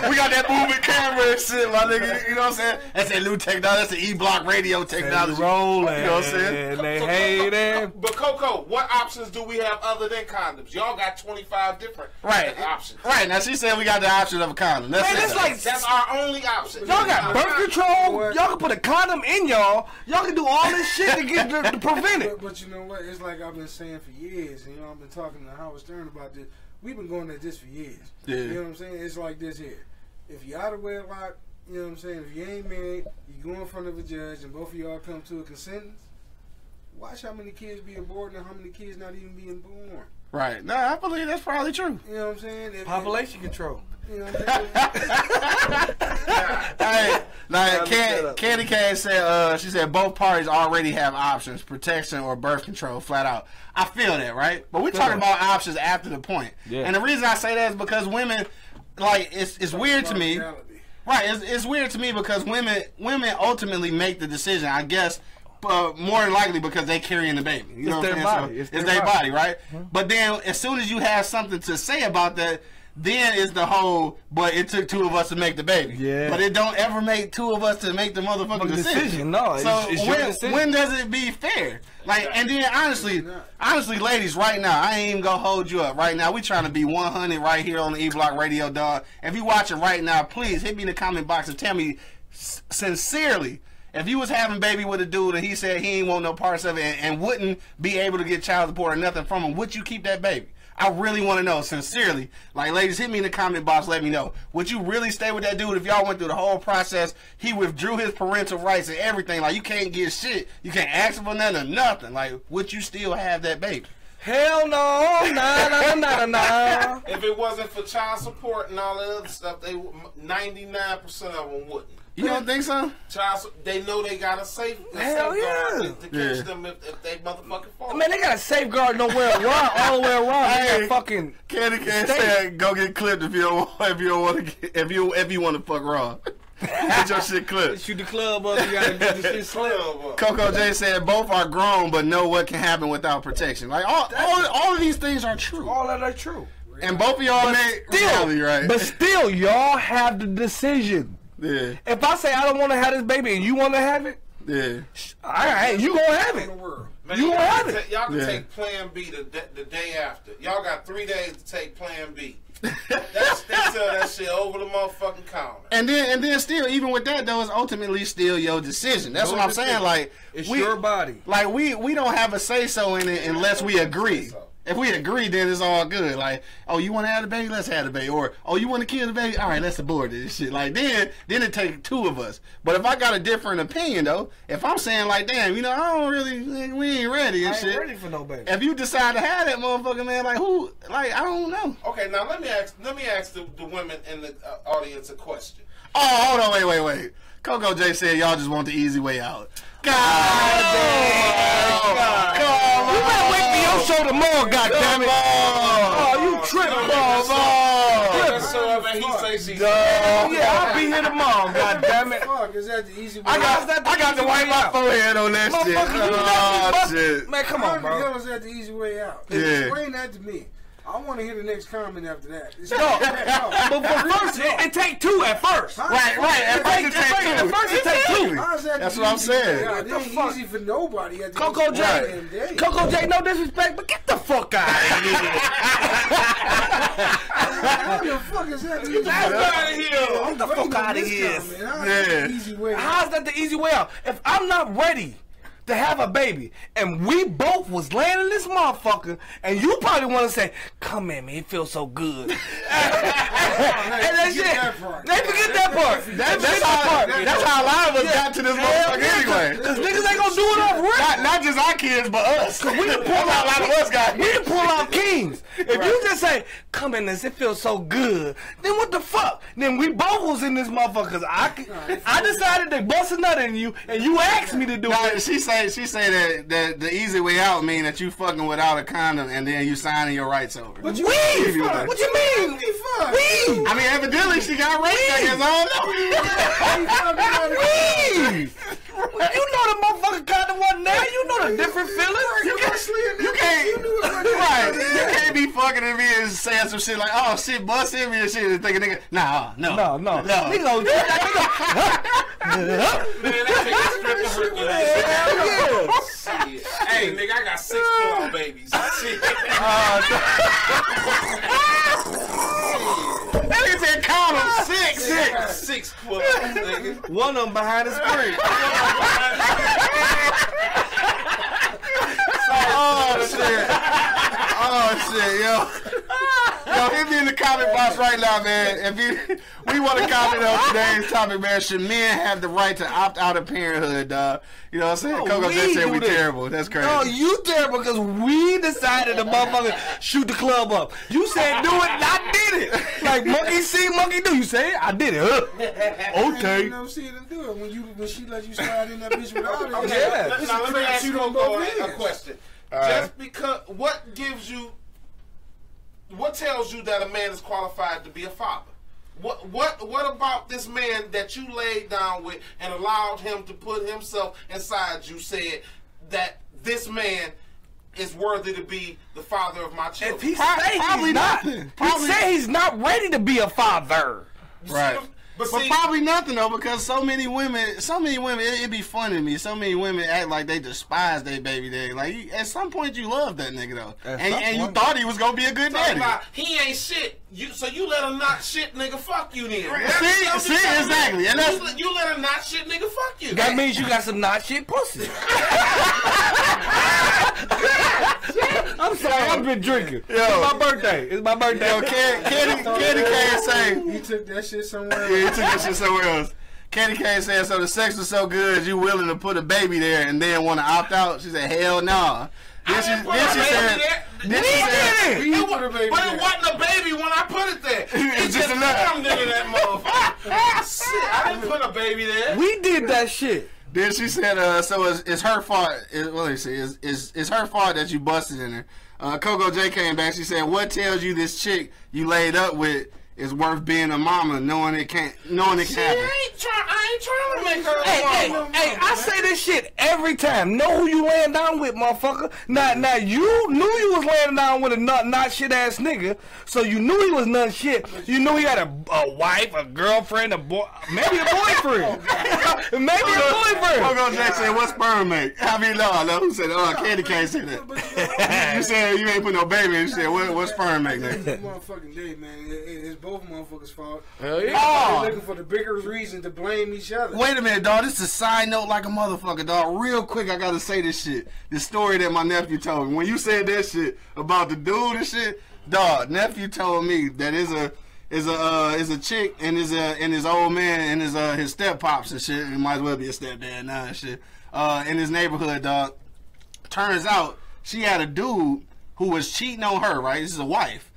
there. We got that moving camera and shit, my nigga. You know what I'm saying? That's that new technology. That's the E-block radio technology. rolling. You know what I'm saying? And they hate it. But Coco, what options do we have other than condoms? Y'all got 25 different Right. options. Right. Now she said we got the option of a condom. That's Man, it. that's like That's our only option. Y'all got birth control. What? Y'all can put a condom in y'all. Y'all can do all this shit to get to, to prevent it. But, but you know what? It's like I've been saying for years. You know, I've been talking to Howard Stern about this. We've been going at this for years. Yeah. You know what I'm saying? It's like this here. If you're out of wedlock, you know what I'm saying? If you ain't married, you go in front of a judge and both of y'all come to a consent. Watch how many kids being born and how many kids not even being born. Right. No, I believe that's probably true. You know what I'm saying? If- Population control. You know what I'm saying? [LAUGHS] hey, like look that Can. Candy Cane said, uh, she said both parties already have options, protection or birth control, flat out. I feel that, right? But we're talking about options after the point. Yeah. And the reason I say that is because women, like, it's it's weird to me. Right, it's, it's weird to me because women women ultimately make the decision. I guess uh, more than likely because they carrying the baby. You It's know what their I'm saying? body. So It's it's, their their body. body, right? But then as soon as you have something to say about that, then it's the whole. But it took two of us to make the baby. Yeah. But it don't ever make two of us to make the motherfucking Fucking decision. decision, no, it's- So it's when decision. when does it be fair? Like, and then honestly, honestly, ladies, right now, I ain't even gonna hold you up. Right now, we trying to be 100 right here on the E Block Radio, dog. If you watching right now, please hit me in the comment box and tell me sincerely. If you was having baby with a dude and he said he ain't want no parts of it and, and wouldn't be able to get child support or nothing from him, would you keep that baby? I really want to know sincerely. Like, ladies, hit me in the comment box. Let me know. Would you really stay with that dude if y'all went through the whole process? He withdrew his parental rights and everything. Like, you can't get shit. You can't ask for nothing or nothing. Like, would you still have that baby? Hell no, nah, nah, nah, nah. If it wasn't for child support and all that other stuff, they 99 percent of them wouldn't. You don't think so? Child, su- they know they got a safe, a Hell safeguard yeah. to, to catch Yeah. them if, if they motherfucking fall. Man, they got a safeguard nowhere around, all the way around. They Hey. got fucking. Candy Cane State. said, "Go get clipped if you don't if you don't want to get, if you if you want to fuck raw. [LAUGHS] get your shit clipped." Shoot the club up, you gotta do the shit slip. Uh. Coco J said both are grown, but know what can happen without protection. Like all all, all of these things are true, All that are true. and both of y'all made reality, right? But still, y'all have the decision. Yeah, If I say I don't want to have this baby and you want to have it, yeah. all right, you gonna have it. Man, You gonna have it. ta- Y'all can Yeah. take Plan B the, the, the day after. Y'all got three days to take Plan B. That's, they sell that shit over the motherfucking counter. And then and then still, even with that though, it's ultimately still your decision. That's Your what I'm decision. saying. Like It's we, your body. Like we we don't have a say so in it unless we agree. so. If we agree, then it's all good. Like, oh, you want to have a baby? Let's have a baby. Or, oh, you want to kill the baby? All right, let's abort this shit. Like, then, then it take two of us. But if I got a different opinion though, if I'm saying like, damn, you know, I don't really, we ain't ready and I shit. ain't ready for no baby. If you decide to have that motherfucker, man, like who? Like, I don't know. Okay, now let me ask let me ask the, the women in the uh, audience a question. Oh, hold on, wait, wait, wait. Coco J said y'all just want the easy way out. God damn! Come on! You better wait for your show tomorrow, goddammit. Oh, you tripping, Come balls. so ever he say she's Yeah, I'll be here tomorrow, goddammit. Fuck, is that the easy way I out? got, I got to wipe my forehead on that shit. You Oh, shit. Man, come on, the bro. hell is that the easy way out? Yeah. Explain that to me. I want to hear the next comment after that. It's No, [LAUGHS] not- but for first, it, it take two at first. Right, right. At first it take two. At first it take two. How is that That's what I'm saying. out? It ain't fuck? easy for nobody at Coco end J, damn day. Coco J, no disrespect, but get the fuck out of here. [LAUGHS] How the fuck is that the easy way That's out? out of here. Get the fuck out of here. this time, man. How's Yeah. that the easy way out? How's that the easy way out? If I'm not ready to have a baby, and we both was laying in this motherfucker, and you probably want to say, "Come in, me, it feels so good," [LAUGHS] [LAUGHS] and that shit, they forget that part. That's, how, part. that's how a lot of us Yeah. got to this motherfucker yeah, anyway. [LAUGHS] Cause niggas ain't gonna do it off rip. Not, not just our kids, but us. Cause We can pull a out lot of us got We can pull out kings. If you just say, "Come in this, it feels so good," then what the fuck? Then we both was in this motherfucker. 'cause I, I decided to bust a nut in you, and you asked me to do Nah, it. she say she say that, that the easy way out mean that you fucking without a condom and then you signing your rights over. What you We? That. What you mean? We? I mean, evidently she got raped. I guess I don't know. How [LAUGHS] You know the motherfucker got the one now. You know the different feeling. You, can't. You can't. [LAUGHS] Right. You can't be fucking with me and saying some shit like, "Oh shit, bust in me and shit," and thinking, "Nigga, nah, no, no, no, no." Nigga, [LAUGHS] nigga. Hey, nigga, I got six full babies. Shit. Uh, that nigga said, "Count 'em, six, I six. six pull-outs, nigga. One of them behind the screen. [LAUGHS] Oh shit! Oh shit, yo. Yo, hit me in the comment box right now, man. If you we want to comment on today's topic, man, should men have the right to opt out of parenthood, dog? You know what I'm saying? No, Coco we just said do we this. terrible. That's crazy. No, you terrible because we decided to motherfucker shoot the club up. You said do it, and I did it. Like monkey see, monkey do. You say I did it. Huh? You Okay. never see them do it when you when she let you slide in that bitch without it. Okay, Yeah. let- It's now a let me ask crapshoot you on Coco both a question. right. Just because, what gives you, what tells you that a man is qualified to be a father? What what what about this man that you laid down with and allowed him to put himself inside you said that this man is worthy to be the father of my children? If he Pro- say probably he's not, nothing. he say he's not ready to be a father. Right. But, But see, probably nothing though, because so many women, so many women, it, it be funny to me. So many women act like they despise their baby daddy. Like you- at some point, you love that nigga though, At and, and you thought he was gonna be a good daddy. about he ain't shit. You so you let a not shit nigga fuck you then? See? That's See? what Exactly. And that's- let- you let a not shit nigga fuck you. That means you got some not shit pussy. [LAUGHS] [LAUGHS] I'm sorry, I've been drinking. Yo. It's my birthday. It's my birthday. Yo, Candy, Candy, Candy Cane say, He took that shit somewhere. yeah, he [LAUGHS] took that shit somewhere else. Candy Cane said, so the sex was so good, you willing to put a baby there and then want to opt out? She said, hell no. Then I she, didn't put then a she said, there. then she said, It He wa- put a baby but there. it wasn't a baby when I put it there. [LAUGHS] It's It just just enough. formed into that motherfucker. [LAUGHS] Shit, I didn't put a baby there. We did that shit. Then she said, uh, so it's, it's her fault. It, well, let me see. It's, it's, it's her fault that you busted in her. Uh, Coco J came back. She said, what tells you this chick you laid up with is worth being a mama, knowing it can't, knowing it She can happen? ain't trying. I ain't trying to make her. Hey, a hey, mama. hey, I say this shit every time. Know who you laying down with, motherfucker. Now, now you knew you was laying down with a not, not shit ass nigga, so you knew he was none shit. You knew he had a, a wife, a girlfriend, a boy, maybe a boyfriend. [LAUGHS] maybe a boyfriend. Coco J said, what sperm make? I mean, no, no. Who said, oh, Candy Cane say that. [LAUGHS] You said you ain't put no baby in. She said, what, what sperm make, nigga? motherfucking day, man. It, it- it's both motherfuckers' fault. Hell They're Oh. looking for the bigger reason to blame each other. Wait a minute, dog. This is a side note like a motherfucker, dog. Real quick, I gotta say this shit. The story that my nephew told me. When you said that shit about the dude and shit, dog, nephew told me that is a is a uh, is a chick and is a and his old man and his uh his step pops and shit. It might as well be a stepdad now and shit. Uh, in his neighborhood, dog. Turns out she had a dude who was cheating on her. Right, this is a wife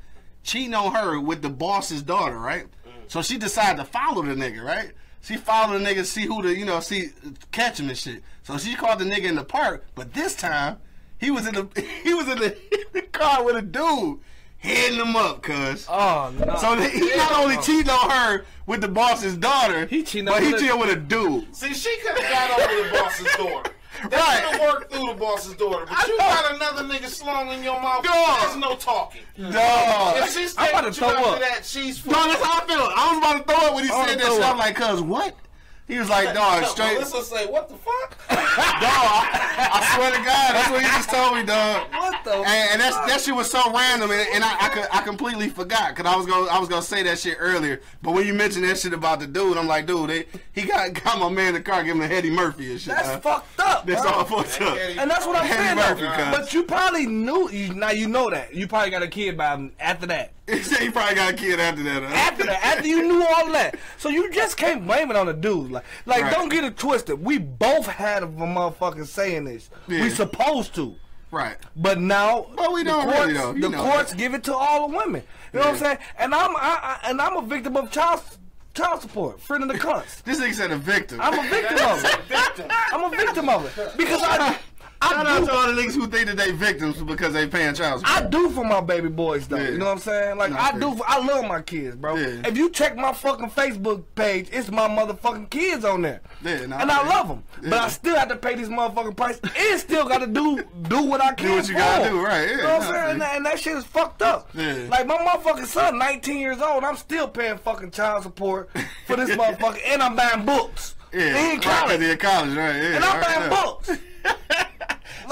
cheating on her with the boss's daughter, right? Mm. So she decided to follow the nigga, right? She followed the nigga, see who the, you know, see, catch him and shit. So she called the nigga in the park, but this time, he was in the, [LAUGHS] he was in the, the car with a dude, hitting him up, cuz. Oh, no. So that he not only cheating on her with the boss's daughter, He cheating but he the- cheating with a dude. See, she could have got over the boss's daughter. Right. have worked through the boss's daughter. But I you got another nigga slung in your mouth. Dog. There's no talking. Dog. If she's I'm about to you throw after up. that, she's No, that's how I feel. I was about to throw up when he I said that shit. I'm like, cuz, what? He was like, dog, [LAUGHS] straight. Melissa say, what the fuck? [LAUGHS] Dog, I, I swear to God, that's what he just told me, dog. What the And, and that's, that shit was so random, and, and I, I, I completely forgot because I was gonna I was gonna say that shit earlier. But when you mentioned that shit about the dude, I'm like, dude, they, he got got my man in the car giving him a Eddie Murphy and shit. That's huh? fucked up. That's bro. all fucked up. And that's what I'm Eddie saying. Murphy, though. But you probably knew. You, now you know that. You probably got a kid by him after that. He [LAUGHS] he probably got a kid after that. Huh? After that, after you knew all that, so you just can't blame it on the dude. Like, like Right. don't get it twisted. We both had a motherfucker saying this. Yeah. We supposed to, Right. but now But we the don't courts, really, though. The courts that. give it to all the women. You know what I'm saying? And I'm I, I, and I'm a victim of child child support, friend of the cunts. [LAUGHS] This nigga said a victim. I'm a victim of it. [LAUGHS] I'm a victim of it because I [LAUGHS] Shout out to all the niggas who think that they victims because they paying child support. I do for my baby boys though. Yeah. You know what I'm saying? Like No, I do. For, I love my kids, bro. Yeah. If you check my fucking Facebook page, it's my motherfucking kids on there. Yeah, nah, and I yeah. love them, but I still have to pay this motherfucking price, and still got to do do what I can. [LAUGHS] Do what you for gotta do, right, you know what I'm saying? And that, and that shit is fucked up. Yeah. Like my motherfucking son, 19 years old, I'm still paying fucking child support for this [LAUGHS] motherfucker, and I'm buying books. yeah, in college, in college, right? Yeah, and I'm right, buying yeah. books.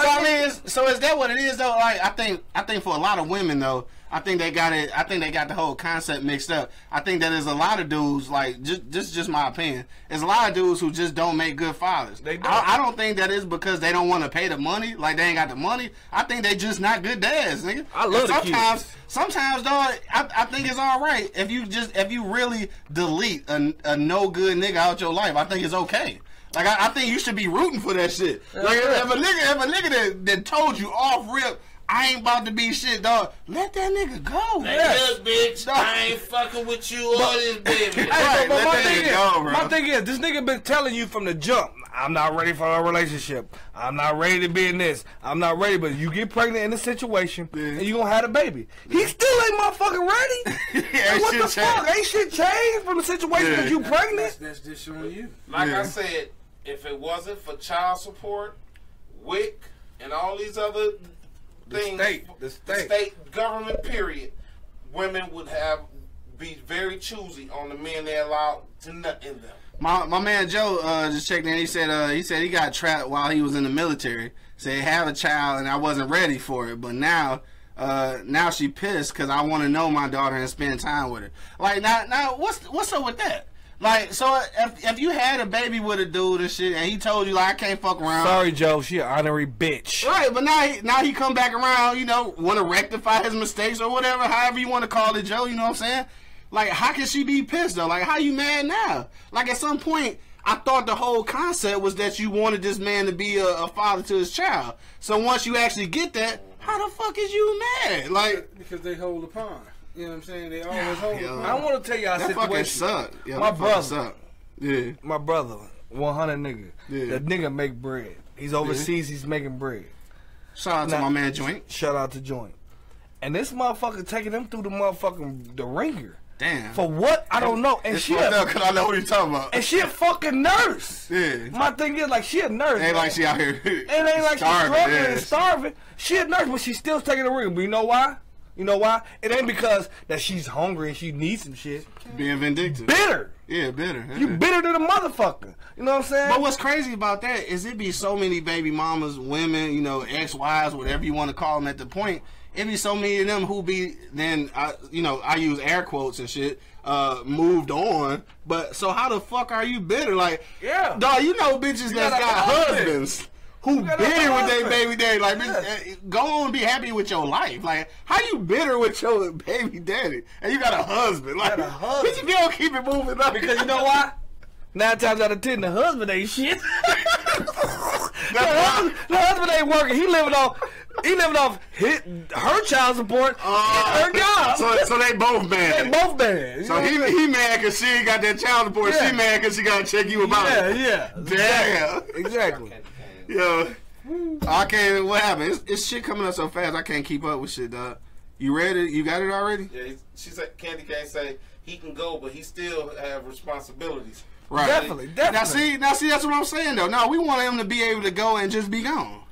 So I mean, it's, so is that what it is though? Like I think, I think for a lot of women though, I think they got it. I think they got the whole concept mixed up. I think that there's a lot of dudes like just, this is just my opinion. There's a lot of dudes who just don't make good fathers. They don't. I, I don't think that is because they don't want to pay the money. Like they ain't got the money. I think they just not good dads, nigga. I love the And sometimes. kids. Sometimes, dog, I, I think it's all right if you just if you really delete a, a no good nigga out your life. I think it's okay. Like I, I think you should be rooting for that shit. Like if, if a nigga, if a nigga that, that told you off rip, I ain't about to be shit, dog. Let that nigga go. Hey, Yeah. look, bitch, I ain't fucking with you or this baby. [LAUGHS] Hey, Right, but, but let my that thing nigga is, go, bro. my thing is, this nigga been telling you from the jump, I'm not ready for a relationship. I'm not ready to be in this. I'm not ready, but you get pregnant in a situation Yeah. and you gonna have a baby. He still ain't motherfucking ready. [LAUGHS] Yeah, And what shit the fuck? Ain't shit changed from the situation Yeah. that you pregnant? that's just showing you. Like Yeah. I said, if it wasn't for child support, WIC, and all these other things, the state, the state. government, period, women would have be very choosy on the men they allow to nut in them. My my man Joe uh, just checked in. He said uh, he said he got trapped while he was in the military. Said have a child and I wasn't ready for it, but now. Uh, now she pissed because I want to know my daughter and spend time with her. Like now, now what's what's up with that? Like, so if if you had a baby with a dude and shit, and he told you like I can't fuck around, Sorry, Joe. She an honorary bitch. Right, but now he, now he come back around, you know, want to rectify his mistakes or whatever, however you want to call it, Joe. You know what I'm saying? Like, how can she be pissed though? Like, how you mad now? Like, at some point, I thought the whole concept was that you wanted this man to be a, a father to his child. So once you actually get that, how the fuck is you mad? Like, Because they hold the pawn. You know what I'm saying? They always hold Yeah. I want to tell y'all a that fucking situation. suck. Yeah, My brother. suck. Yeah. My brother, 100 nigga. Yeah. That nigga make bread. He's overseas. He's making bread. Shout out to Nah. my man Joint. Shout out to Joint. And this motherfucker taking them through the motherfucking the ringer. Damn. For what? I don't know. And it's she fucked a, up because I know what you're talking about. and she a fucking nurse. Yeah. My thing is like she a nurse. Ain't like she out here. It ain't like she's starving, struggling yeah. and starving. She a nurse, but she still taking the ring. But you know why? You know why? It ain't because that she's hungry and she needs some shit. Being vindictive. Bitter. Yeah, bitter. You yeah. bitter than a motherfucker. You know what I'm saying? But what's crazy about that is it be so many baby mamas, women, you know, ex-wives, whatever you want to call them at the point. It be so many of them who be then, I, you know, I use air quotes and shit, uh, moved on. But so how the fuck are you bitter? Like, Yeah. dog, you know bitches that's got husbands. Who got a bitter with their baby daddy? Like, bitch, Yeah. eh, go on, and be happy with your life. Like, how you bitter with your baby daddy and you got a husband? Like, got a husband. bitch, if you don't keep it moving up, Because you know why? Nine times out of ten, the husband ain't shit. [LAUGHS] the, husband, the husband ain't working. He living off. He living off his, her child support Uh, and her job. So, so they both mad. they both bad. You So he I'm he mad because she ain't got that child support. Yeah. She mad because she got to check you about yeah, it. yeah, Damn. exactly. Yo, I can't. What happened? It's, it's shit coming up so fast. I can't keep up with shit, dog. You ready? You got it already? Yeah, she said Candy Cane say he can go, but he still have responsibilities. Right. Definitely, Now see, now see, that's what I'm saying though. No, we want him to be able to go and just be gone.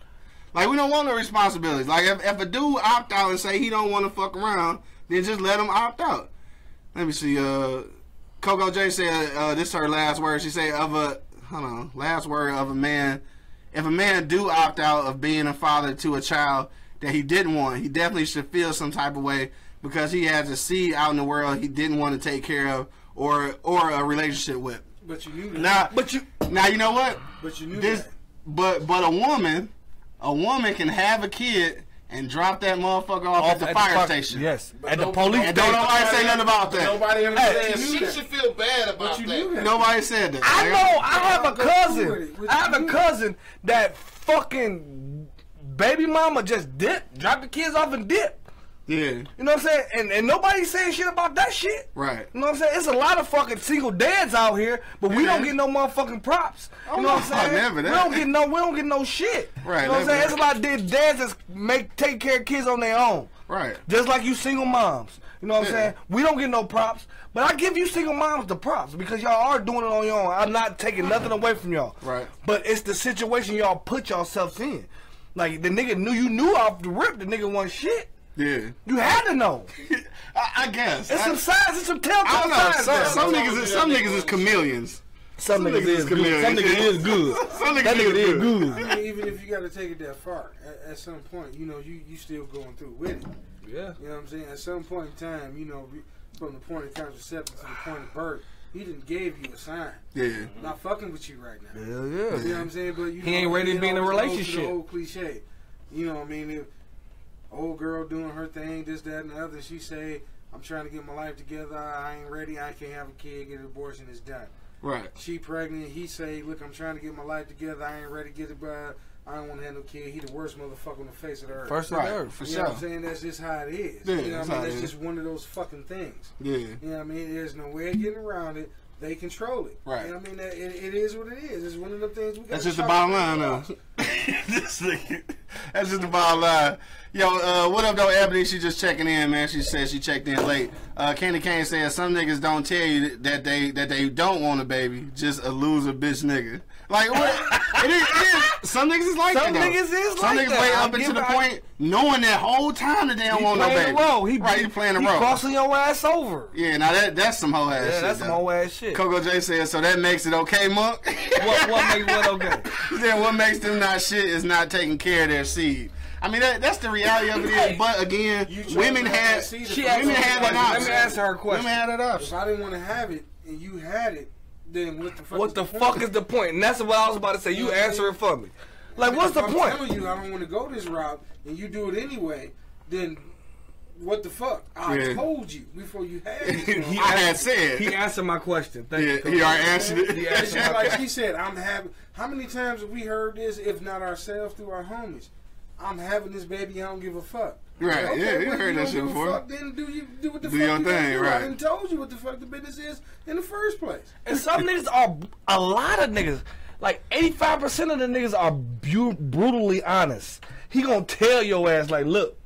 Like we don't want no responsibilities. Like if, if a dude opt out and say he don't want to fuck around, then just let him opt out. Let me see. Uh, Coco J said uh, this is her last word. She said of a hold on last word of a man. If a man do opt out of being a father to a child that he didn't want, he definitely should feel some type of way because he has a seed out in the world he didn't want to take care of or or a relationship with. But you knew that. Now, But you, now you know what? But you knew This, that. but but a woman, a woman can have a kid and drop that motherfucker off, at the fire station. Yes, But at the police And don't nobody say nothing about that. Nobody ever Hey, said you she that. should feel bad about But you that. that. Nobody said that. I know. I have a Go through with cousin. I have a cousin that fucking baby mama just dip, drop the kids off and dip. Yeah. You know what I'm saying? And and nobody's saying shit about that shit. Right. You know what I'm saying? It's a lot of fucking single dads out here, but we don't get no motherfucking props. Oh, you know what I'm saying? never we don't get no we don't get no shit. Right, You know what I'm saying? It's a that. lot of dads that make take care of kids on their own. Right. Just like you single moms. You know what I'm saying? We don't get no props. But I give you single moms the props because y'all are doing it on your own. I'm not taking nothing away from y'all. Right. But it's the situation y'all put yourselves in. Like the nigga knew you knew off the rip the nigga wasn't shit. Yeah. You had to know. [LAUGHS] I, I guess. It's I, some signs, it's some telltale I don't know. signs. Some, there. some niggas, is, some niggas is chameleons. Some Some niggas niggas is is good. Some niggas is [LAUGHS] good. Some niggas That nigga is is good. good. I mean, even if you got to take it that far, at, at some point, you know, you you still going through with it. Yeah. You know what I'm saying? At some point in time, you know, from the point of contraception to the point of birth, he didn't gave you a sign. Yeah. Not fucking with you right now. Hell yeah. You know what. I'm saying? But you He know, ain't ready to be in a always goes to relationship. The old cliche. You know what I mean? If old girl doing her thing, this, that, and the other, she say, "I'm trying to get my life together. I ain't ready. I can't have a kid. Get an abortion. It's done." Right. She pregnant. He say, "Look, I'm trying to get my life together. I ain't ready to get it, but I don't want to have no kid." He the worst motherfucker on the face of the earth. First of Right. the earth. For you know sure. what I'm saying? That's just how it is. Yeah, you know what I mean? it That's just one of those fucking things. Yeah. You know what I mean? There's no way of getting around it. They control it. Right. You know what I mean? It, it is what it is. It's one of the things we got That's just the bottom line, though. [LAUGHS] That's just the bottom line. Yo, uh, what up, though, Ebony? She just checking in, man. She said she checked in late. Uh, Candy Cane said some niggas don't tell you that they that they don't want a baby, just a loser bitch nigga. Like what? it, is, it is. Some niggas is like Some that. though. niggas is like Some like niggas that. wait I'll up into the it- I- point knowing that whole time that they don't want no playing baby. the role. He right, he playing the he role. crossing your ass over. Yeah, now that that's some whole ass Yeah, shit. that's some though. whole ass shit. Coco J said, so that makes it okay, Monk? what what makes what [LAUGHS] okay? then what makes them not shit is not taking care of their seed. I mean, that, that's the reality of it is. But again, women have had that seed She if asked women me a had question. that Let option. me answer her a question. Women had that If option. I didn't want to have it and you had it, then what the fuck? What is the point? fuck is the point? And that's what I was about to say. You answer it for me. Like, what's the if I'm point? telling you I don't want to go this route, and you do it anyway, then what the fuck? I Yeah. told you before you had [LAUGHS] it. He I had said. He answered my question. Thank Yeah, you. he already answered it. He answered just [LAUGHS] like question. she said, I'm having. How many times have we heard this, if not ourselves, through our homies? I'm having this baby. I don't give a fuck. Right, yeah, you well, heard you that shit give a before. Fuck, then do you do what the Do fuck your you thing, do. right. I done told you what the fuck the business is in the first place. And some niggas are a lot of niggas. Like eighty five percent of the niggas are bu- brutally honest. He gonna tell your ass like, look,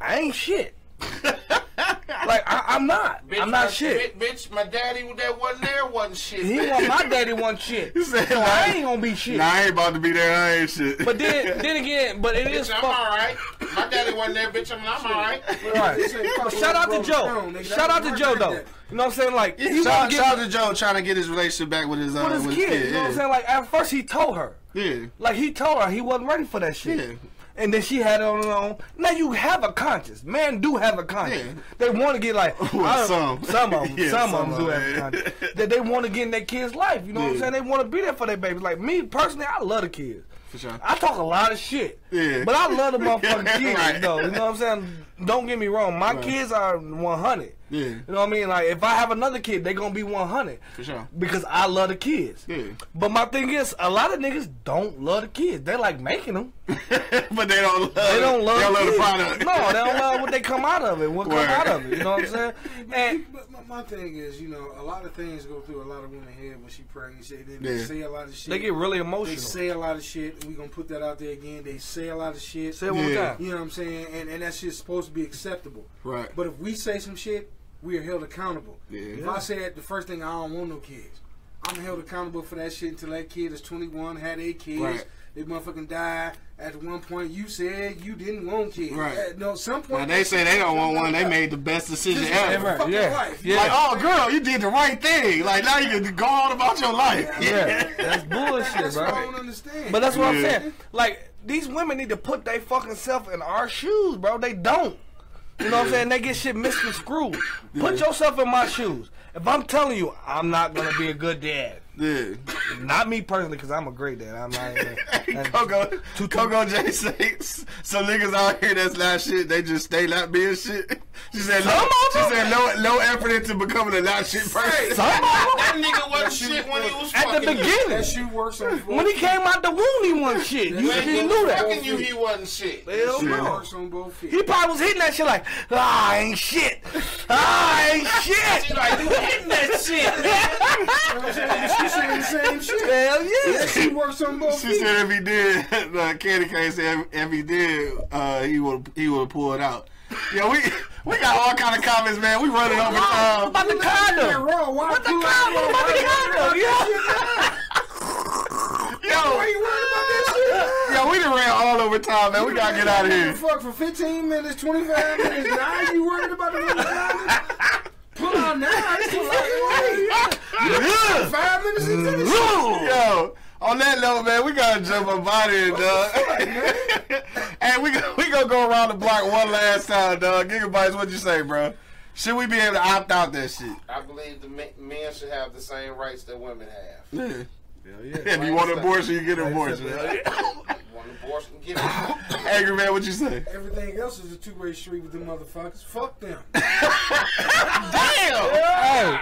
I ain't shit. [LAUGHS] like I, I'm not. Bitch, I'm not my, shit. Bitch, bitch, my daddy that wasn't there wasn't shit. He bitch. want my daddy want shit. [LAUGHS] He said, So I ain't gonna be shit. Nah, I ain't about to be there. I ain't shit. But then, then again, but it is Bitch, I'm fuck. alright. My daddy wasn't there, bitch. I'm, I'm alright. Right. They say, fuck But shout out to Joe. Stone. Shout out to That's Joe my though. granddaddy. You know what I'm saying? Like he shout, wanna shout out to Joe trying to get his relationship back with his uh, with his kid. You know what I'm saying? Like at first he told her. Yeah. Like he told her he wasn't ready for that shit. Yeah. And then she had it on her own. Now you have a conscience. Men do have a conscience. Yeah. They want to get like [LAUGHS] Well, some. [LAUGHS] some of them, [LAUGHS] Yeah, some, some of them do have a conscience. that they want to get in their kids' life. You know what I'm saying? They want to be there for their babies. Like me personally, I love the kids. For sure. I talk a lot of shit. Yeah. But I love the [LAUGHS] motherfucking kids right. though. You know what I'm saying? Don't get me wrong. My Right. kids are 100. Yeah. You know what I mean? Like if I have another kid, they gonna be 100. For sure. Because I love the kids. Yeah. But my thing is, a lot of niggas don't love the kids. They like making them. [LAUGHS] but they don't love They don't love, they don't love the product. No, they don't love what they come out of it. What come out of it. You know what I'm saying? And But my, my thing is, you know, a lot of things go through a lot of women's head when she pregnant. She, they, Yeah. they say a lot of shit. they get really emotional. They say a lot of shit, and we gonna put that out there again. They say a lot of shit. Say it one Yeah. time. You know what I'm saying? And and that shit's supposed to be acceptable. Right. But if we say some shit, we are held accountable. Yeah. If I said the first thing I don't want no kids, I'm held accountable for that shit until that kid is 21, had eight kids. Right. They motherfucking died. At one point, you said you didn't want kids. Right. At no, some point Now they say they don't want one. They made the best decision ever. live fucking Yeah. life. Yeah. Like, oh, girl, you did the right thing. Like, now you can go on about your life. Yeah, that's bullshit, That's what I don't understand. But that's what I'm saying. Like these women need to put their fucking self in our shoes, bro. They don't. You know what I'm saying? They get shit misconstrued. Put yourself in my shoes. If I'm telling you I'm not gonna be a good dad, Yeah. not me personally, because I'm a great dad. I'm not. Even, [LAUGHS] Coco, Coco J says some niggas out here that's not shit. They just stay not being shit. She said no. She said no, no effort into becoming a not shit person. Some of them. That nigga wasn't shit when he was At the fucking you. beginning. That shoe works on. When he came out the womb, he wasn't shit. You, When he knew that. fucking you, he wasn't shit. Hell no. works on both feet. He probably was hitting that shit like, ah, I ain't shit. Ah, I ain't [LAUGHS] She shit. like, you hitting that shit. [LAUGHS] You know saying? She the same [LAUGHS] shit. Hell yeah. That shoe works on both She feet. said if he did, [LAUGHS] uh, Candy Cane said if, if he did, uh, he would he would pull it out. Yeah, we we got all kind of comments, man. We running over What time. about the Yeah, condom? raw. Why What the pull condom? What about the raw? condom? Yeah. Why Yo, you worried about that shit? yo, we done ran all over time, man. We gotta get out of here. Fuck for 15 minutes, 25 minutes. Now you worried about the motherfucker? [LAUGHS] Pull out now. It's too fucking late. Five minutes into the shit. Yo, on that note, man, we gotta jump up out of here, dog. and [LAUGHS] we go- we gonna go around the block one last time, dog. Gigabytes, what'd you say, bro? Should we be able to opt out that shit? I believe the men should have the same rights that women have. Hell Yeah. [LAUGHS] If you want an abortion, you get an abortion. [LAUGHS] You an abortion, get it. [COUGHS] Angry man, what you say? Everything else is a two-way street with them motherfuckers. Fuck them. [LAUGHS] Damn! Hey,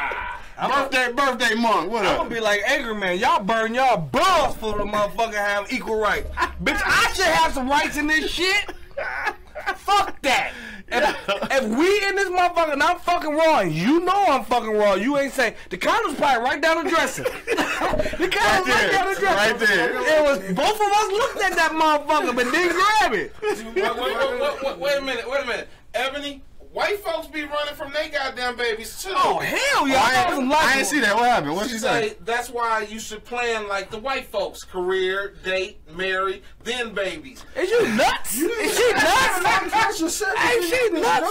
Birthday, birthday month. What I'm gonna be like Angry Man. Y'all burn y'all balls for the motherfucker have equal rights. Bitch, I should have some rights in this shit. [LAUGHS] Fuck that. If, if we in this motherfucker and I'm fucking raw and you know I'm fucking raw, you ain't say the condom's probably right down the dresser. [LAUGHS] the condom's right, there. down the dresser. Right there. It was both of us looked at that motherfucker but didn't grab it. Wait, wait, wait, wait, wait, wait a minute, wait a minute. Ebony, white folks be running from their goddamn babies too. Oh hell yeah! I I wasn't ain't, I ain't see that. What happened? What She she say? say that's why you should plan like the white folks: career, date, marry, then babies. Is you nuts? Is [LAUGHS] she nuts? Hey, she nuts. [LAUGHS]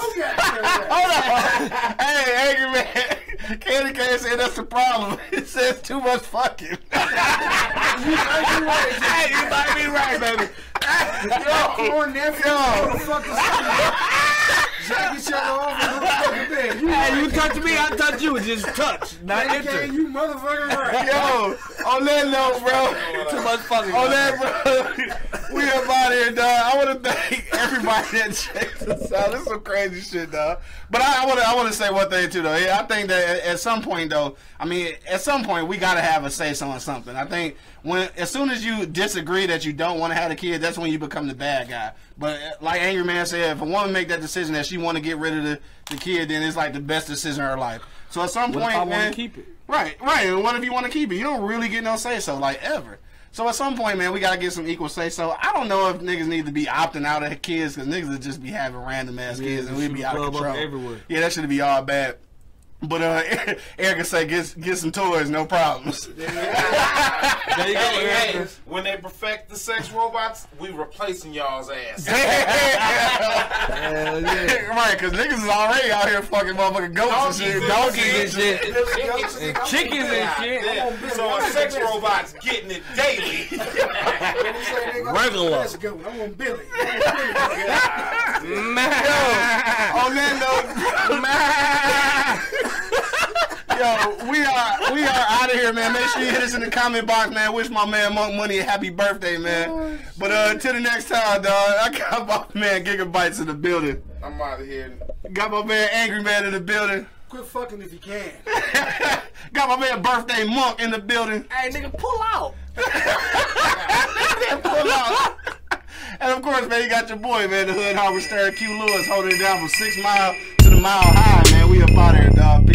Hold on. [LAUGHS] hey, angry man. Candy Cane said that's the problem. It says too much fucking. Hey, you might be right, baby. Corn nephew. Yo. Jack each other off in the fucking bed. You Hey, you touch me, I touch you. Just touch, not okay, enter. you motherfucking right. [LAUGHS] Yo, on that note, bro. Too much fucking. On that, bro. [LAUGHS] We up out here, dog. I want to thank everybody that checked us out. This is some crazy shit, dog. But I want to, I want to say one thing too, though. Yeah, I think that at, at some point, though, I mean, at some point, we gotta have a say so on something. I think when, as soon as you disagree that you don't want to have a kid, that's when you become the bad guy. But uh, like Angry Man said, if a woman make that decision that she want to get rid of the, the kid, then it's like the best decision of her life. So at some What point, if I wanna man, keep it? Right, right. And what if you want to keep it? You don't really get no say so, like ever. So at some point, man, we gotta get some equal say so. I don't know if niggas need to be opting out of kids because niggas would just be having random ass Yeah, kids and we'd be out of control. everywhere. Yeah, that should be all bad. But uh, [LAUGHS] Erica say get get some toys, no problems. [LAUGHS] There you go, Hey, hey, when they perfect the sex robots, we replacing y'all's ass. [LAUGHS] Hell yeah. right, because niggas is already out here fucking motherfucking goats and shit, donkeys and shit. And chickens and shit. Yeah. So our sex robots getting it daily. Regular. Let's go. I want Billy. I want Billy. Man. On that note, man. Yo, we are we are out of here, man. Make sure you hit us in the comment box, man. Wish my man Monk Money a happy birthday, man. But uh, till the next time, dog. I got my man Gigabytes in the building. I'm out of here. Got my man Angry Man in the building. Quit fucking if you can. [LAUGHS] got my man Birthday Monk in the building. Hey, nigga, pull out. [LAUGHS] Pull out. And of course, man, you got your boy, man, the Hood Howard Stern Q Lewis holding it down from Six Mile to the Mile High, man. We up out here, dog.